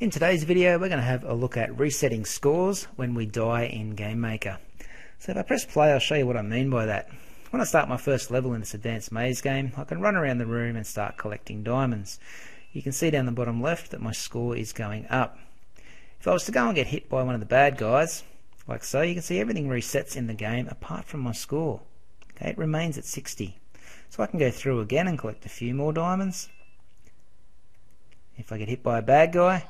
In today's video we're going to have a look at resetting scores when we die in GameMaker. So if I press play I'll show you what I mean by that. When I start my first level in this advanced maze game I can run around the room and start collecting diamonds. You can see down the bottom left that my score is going up. If I was to go and get hit by one of the bad guys, like so, you can see everything resets in the game apart from my score. Okay, it remains at 60. So I can go through again and collect a few more diamonds. If I get hit by a bad guy,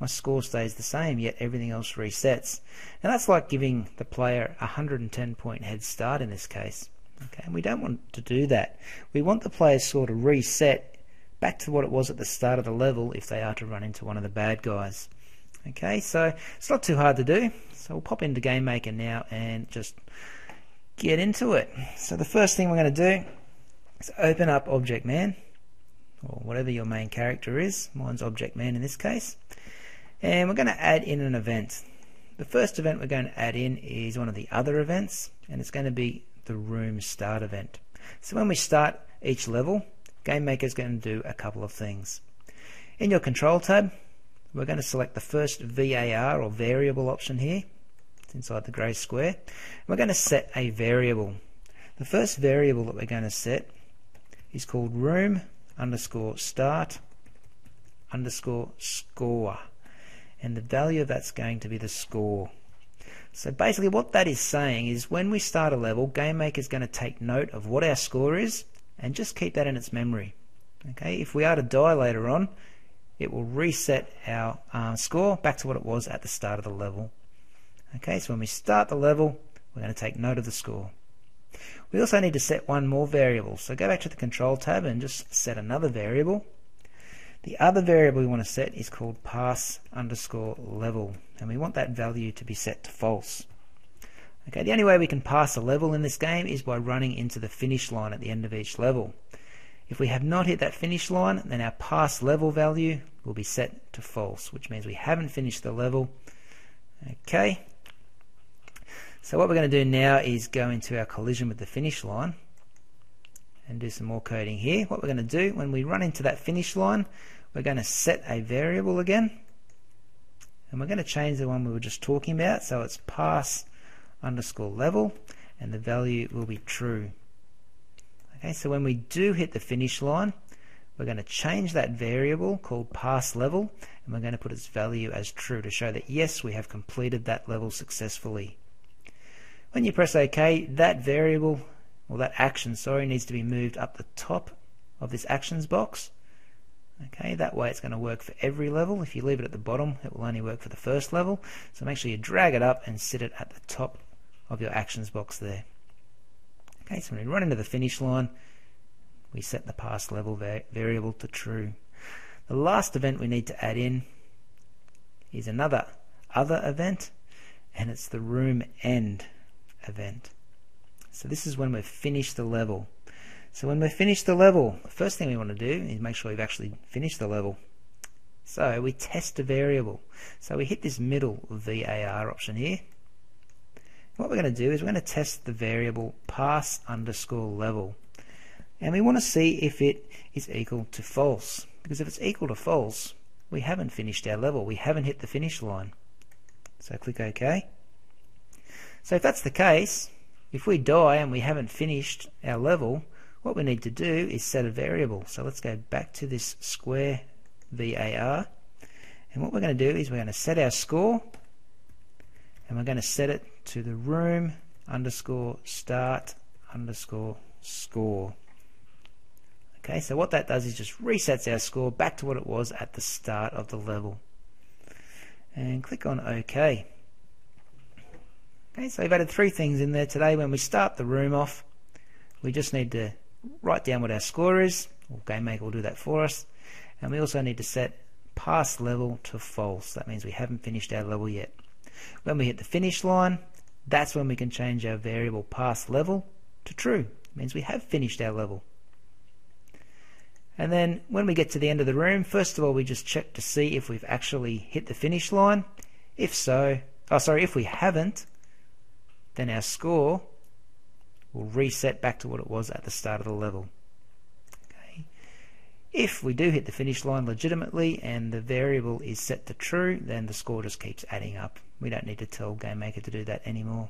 my score stays the same, yet everything else resets. Now that's like giving the player a 110 point head start in this case. Okay, and we don't want to do that. We want the player's score to reset back to what it was at the start of the level if they are to run into one of the bad guys. Okay, so it's not too hard to do. So we'll pop into GameMaker now and just get into it. So the first thing we're going to do is open up Object Man or whatever your main character is. Mine's Object Man in this case and we're going to add in an event. The first event we're going to add in is one of the other events and it's going to be the room start event. So when we start each level, GameMaker is going to do a couple of things. In your control tab, we're going to select the first VAR or variable option here. It's inside the grey square. We're going to set a variable. The first variable that we're going to set is called room underscore start underscore score and the value of that's going to be the score. So basically what that is saying is when we start a level, GameMaker is going to take note of what our score is and just keep that in its memory. Okay, if we are to die later on, it will reset our uh, score back to what it was at the start of the level. Okay, so when we start the level, we're going to take note of the score. We also need to set one more variable. So go back to the control tab and just set another variable. The other variable we want to set is called pass underscore level and we want that value to be set to false. Okay, the only way we can pass a level in this game is by running into the finish line at the end of each level. If we have not hit that finish line, then our pass level value will be set to false, which means we haven't finished the level. Okay, so what we're going to do now is go into our collision with the finish line and do some more coding here. What we're going to do when we run into that finish line, we're going to set a variable again. And we're going to change the one we were just talking about. So it's pass underscore level and the value will be true. Okay, so when we do hit the finish line, we're going to change that variable called pass level and we're going to put its value as true to show that yes, we have completed that level successfully. When you press OK, that variable well that action sorry needs to be moved up the top of this actions box okay that way it's going to work for every level. If you leave it at the bottom it will only work for the first level. So make sure you drag it up and sit it at the top of your actions box there. Okay so when we run into the finish line. We set the pass level va variable to true. The last event we need to add in is another other event and it's the room end event. So this is when we've finished the level. So when we've finished the level, the first thing we want to do is make sure we've actually finished the level. So we test a variable. So we hit this middle VAR option here. What we're going to do is we're going to test the variable pass underscore level. And we want to see if it is equal to false. Because if it's equal to false, we haven't finished our level. We haven't hit the finish line. So click OK. So if that's the case, if we die and we haven't finished our level, what we need to do is set a variable. So let's go back to this square VAR. And what we're going to do is we're going to set our score and we're going to set it to the room underscore start underscore score. Okay, so what that does is just resets our score back to what it was at the start of the level. And click on OK. Okay, so we've added three things in there today. When we start the room off, we just need to write down what our score is. Well, GameMaker will do that for us. And we also need to set pass level to false. That means we haven't finished our level yet. When we hit the finish line, that's when we can change our variable pass level to true. It means we have finished our level. And then when we get to the end of the room, first of all, we just check to see if we've actually hit the finish line. If so, oh sorry, if we haven't, then our score will reset back to what it was at the start of the level. Okay. If we do hit the finish line legitimately and the variable is set to true, then the score just keeps adding up. We don't need to tell GameMaker to do that anymore.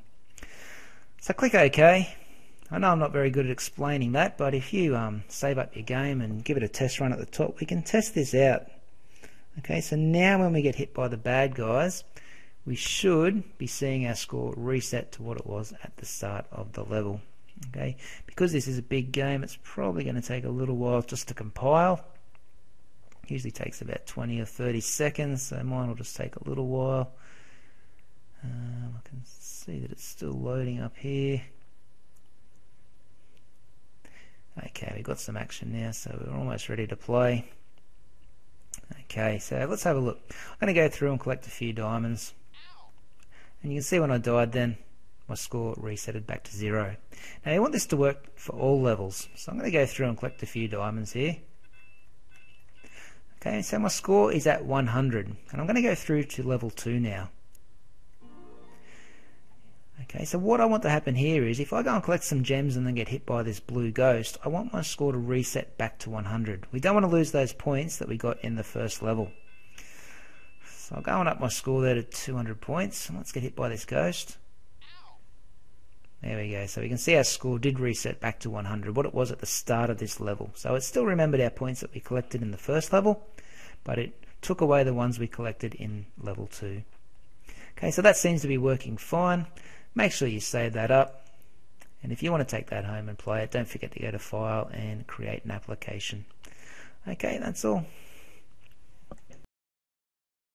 So click OK. I know I'm not very good at explaining that, but if you um, save up your game and give it a test run at the top, we can test this out. Okay, so now when we get hit by the bad guys, we should be seeing our score reset to what it was at the start of the level. Okay, because this is a big game, it's probably going to take a little while just to compile. Usually takes about 20 or 30 seconds, so mine will just take a little while. Um, I can see that it's still loading up here. Okay, we've got some action now, so we're almost ready to play. Okay, so let's have a look. I'm going to go through and collect a few diamonds. And you can see when I died then, my score resetted back to zero. Now you want this to work for all levels, so I'm going to go through and collect a few diamonds here. Okay, so my score is at 100, and I'm going to go through to level 2 now. Okay, so what I want to happen here is if I go and collect some gems and then get hit by this blue ghost, I want my score to reset back to 100. We don't want to lose those points that we got in the first level. So I'm going up my score there to 200 points. Let's get hit by this ghost. There we go. So we can see our score did reset back to 100, what it was at the start of this level. So it still remembered our points that we collected in the first level, but it took away the ones we collected in level 2. Okay, so that seems to be working fine. Make sure you save that up. And if you want to take that home and play it, don't forget to go to File and create an application. Okay, that's all.